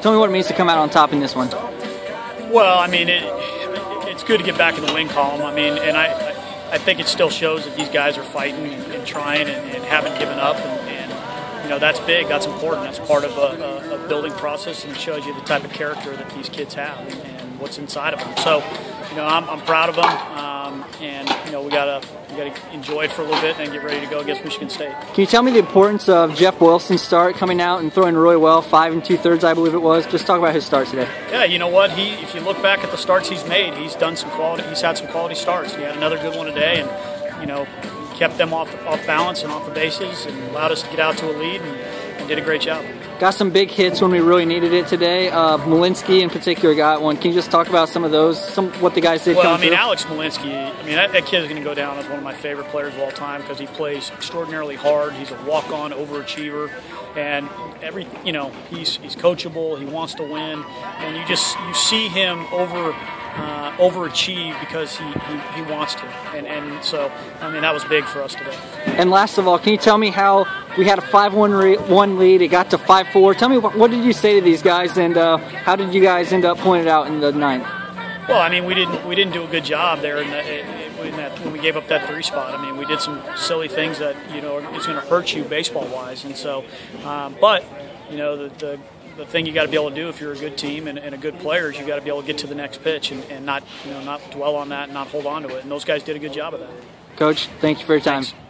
Tell me what it means to come out on top in this one. Well, I mean, it, it's good to get back in the win column. I mean, and I, I think it still shows that these guys are fighting and, trying and, and, haven't given up. And, and, you know, that's big. That's important. That's part of a, a, a, building process, and it shows you the type of character that these kids have and, what's inside of them. So, you know, I'm, I'm proud of them, um, and you know, we gotta we gotta enjoy it for a little bit and get ready to go against Michigan State. Can you tell me the importance of Jeff Wilson's start coming out and throwing really well, five and two thirds, I believe it was. Just talk about his start today. Yeah, you know what? He, if you look back at the starts he's made, he's done some quality. He's had some quality starts. He had another good one today, and you know, kept them off off balance and off the bases, and allowed us to get out to a lead, and, and did a great job. Got some big hits when we really needed it today. Uh, Malinsky in particular got one. Can you just talk about some of those, some what the guys did? Well, I mean, through? Alex Malinsky. I mean, that, that kid is going to go down as one of my favorite players of all time because he plays extraordinarily hard. He's a walk-on overachiever, and every you know he's he's coachable. He wants to win, and you just you see him over uh, overachieve because he, he, he, wants to. And, and so, I mean, that was big for us today. And last of all, can you tell me how we had a 5-1 one lead, it got to 5-4. Tell me, what, what, did you say to these guys, and uh, how did you guys end up it out in the ninth? Well, I mean, we didn't we didn't do a good job there in, the, in that when we gave up that three spot. I mean, we did some silly things that you know is going to hurt you baseball wise, and so, um, but you know the, the the thing you got to be able to do if you're a good team and, and a good player is you got to be able to get to the next pitch and, and not you know not dwell on that and not hold on to it. And those guys did a good job of that. Coach, thank you for your time. Thanks.